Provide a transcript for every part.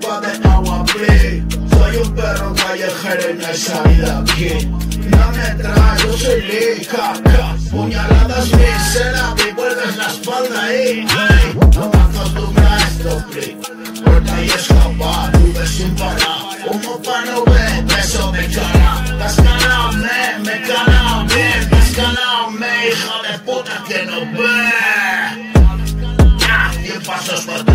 Dame agua, please. Soy un perro callejero y no he sabido a. Dame trae, yo soy Puñaladas vuelves la espalda hey, No me acostumbro a esto, Puerta y escapar, tuve sin parar Humo pa' no ver, beso me cara Te me, me Te me, hija de puta que no ve Cien pasos para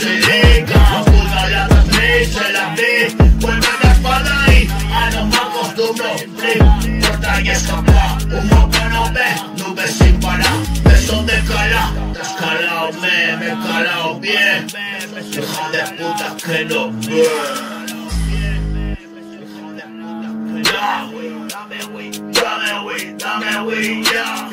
soy rica Puñaladas mil, se las di Vuelve la ahí, a no me acostumbro corta y escapa Humo que no ve, sin de cala, calado, me, me he calado bien que no ve dame wey, dame wey, dame wey, ya.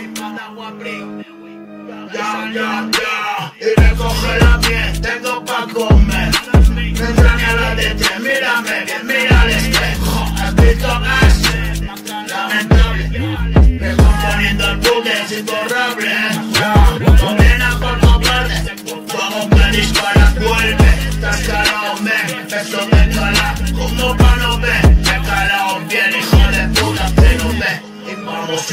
Ya, ya, ya. Y recógela bien, tengo pa' comer. Me entraña la leche, mírame bien, mira al espejo. ¿Has visto gas? Lamentable. Recomponiendo el buque, es imborrable. Ya, condena por cobarde. Vamos, me disparas, vuelve. Has calado, me, beso de cala. Como pa' no ver, me calado bien, hijo de puta, no ve. Y vamos.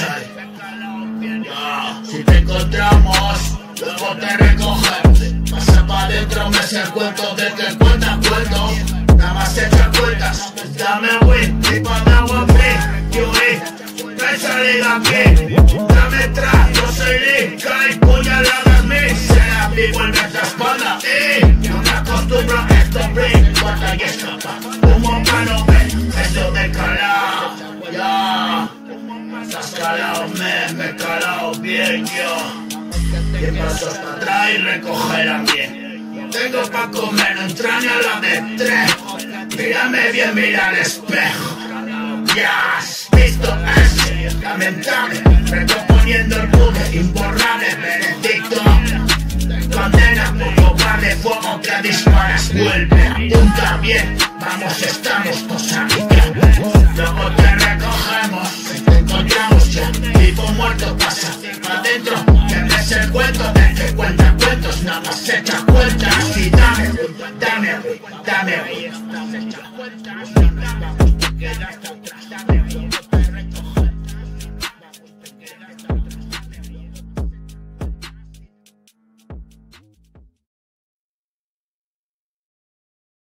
Ya, si te encontramos, luego te recogemos. Pasa pa' adentro, me sé el cuento de que cuenta cuentos. Nada más echa cuentas, dame win, pipa de agua yo no he salido aquí. Dame tras, yo soy Lee, cae puñaladas mil, sea vivo en nuestra espalda. Y no me acostumbro a esto, free, corta y escapa. Humo mano, ve, eso de calao, ya. Has calado, me, me calado bien yo. Diez pasos para atrás y recoger a bien. Tengo pa' comer, entraña la de tres. Mírame bien, mira al espejo. Ya has visto es lamentable. Recomponiendo el buque, imborrable, veredicto. Condena por cobarde, fuego que disparas, vuelve, apunta bien. Vamos, estamos posaditos. Luego te recogemos, encontramos ya. Vivo muerto, pasa adentro. Cuenta cuentos, nada más echa cuentas. Y dame, dame.